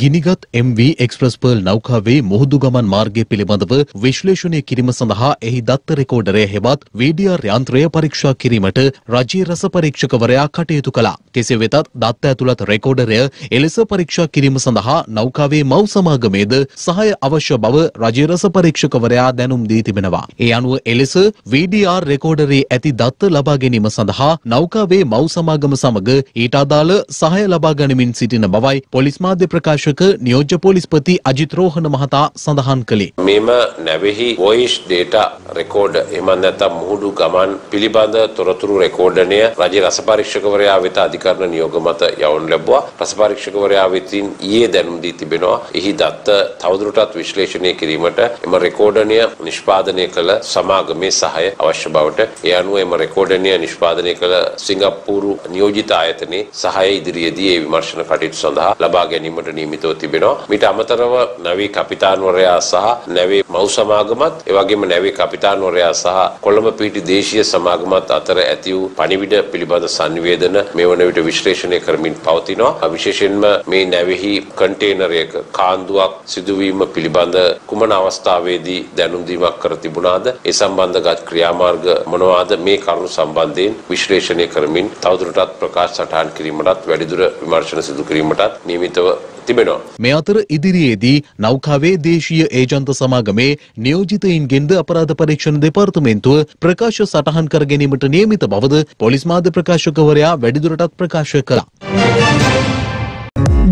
ගිනිගත් MV Express Pearl නෞකාවේ මුහුදු ගමන් මාර්ගය පිළිබඳව විශ්ලේෂණය කිරීම සඳහා එහි දත්ත රෙකෝඩරය හෙවත් VDR යන්ත්‍රය පරීක්ෂා කිරීමට රජයේ රස පරීක්ෂකවරයා කටයුතු කළා. කෙසේ වෙතත් දත්ත ඇතුළත් රෙකෝඩරය එලෙස පරීක්ෂා කිරීම සඳහා නෞකාවේ මව් සමාගමේද සහාය අවශ්‍ය බව රජයේ රස පරීක්ෂකවරයා දැනුම් දී තිබෙනවා. ඒ අනුව එලෙස VDR රෙකෝඩරේ ඇති දත්ත ලබා ගැනීම සඳහා නෞකාවේ මව් සමාගම සමග ඊට අදාළ සහාය ලබා ගනිමින් සිටින බවයි පොලිස් මාධ්‍ය ප්‍රකාශක නියෝජ්‍ය පොලිස්පති අජිත් රෝහණ මහතා සඳහන් කළේ. මෙම නැවෙහි වොයිස් ඩේටා රෙකෝඩ් එමන් නැත්නම් මුහුදු ගමන් පිළිබඳ තොරතුරු රෙකෝඩණය රජයේ රස පරීක්ෂකවරයා වෙත අධිකරණ නියෝග මත යවනු ලැබුවා. රස පරීක්ෂකවරයා වෙතින් ඊයේ දැනුම් දී තිබෙනවා. එහි දත්ත තවදුරටත් විශ්ලේෂණය කිරීමට එම රෙකෝඩණය නිෂ්පාදනය කළ සමාගමේ සහාය අවශ්‍ය බවට ඒ අනුව එම රෙකෝඩණය නිෂ්පාදනය කළ සිංගප්පූරු නියෝජිත ආයතනයේ සහාය ඉදිරියේදී ඒ විමර්ශන කටයුතු සඳහා ලබා ගැනීමට නියමිතව තිබෙනවා. මීට අමතරව නැවී කපිතාන්වරයා සහ නැවේ මව් සමාගමත් එවැගේම නැවේ කපිතාන්වරයා සහ කොළඹ පිහිටි දේශීය සමාගමත් අතර ඇති වූ පණිවිඩ පිළිබඳ සංවේදන මේ වන විට විශ්ලේෂණය කරමින් පවතිනවා. විශේෂයෙන්ම මේ නැවෙහි කන්ටේනරයක කාන්දුවක් සිදුවීම පිළිබඳ කුමන අවස්ථාවේදී දැනුම් දීමක් කර තිබුණාද? ඒ සම්බන්ධගත් ක්‍රියාමාර්ග මොනවාද? මේ කරුණු සම්බන්ධයෙන් විශ්ලේෂණය කරමින් තවදුරටත් ප්‍රකාශ සටහන් කිරීමටත් වැඩිදුර විමර්ශන සිදු කිරීමටත් නියමිතව තිබෙනවා. මේ අතර ඉදිරියේදී නෞකාවේ දේශීය ඒජන්ත සමාගමේ නියෝජිතයින්ගෙන්ද අපරාධ පරීක්ෂණ දෙපාර්තමේන්තුව ප්‍රකාශ සටහන් කර ගැනීමට නියමිත බවද පොලිස් මාධ්‍ය ප්‍රකාශකවරයා වැඩිදුරටත් ප්‍රකාශ කළා.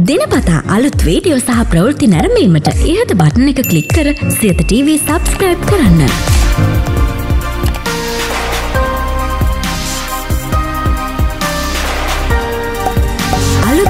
දිනපතා අලුත් වීඩියෝ සහ ප්‍රවෘත්ති නැරඹීමට ඉහත බටන එක ක්ලික් කර සියත TV සබස්ක්‍රයිබ් කරන්න.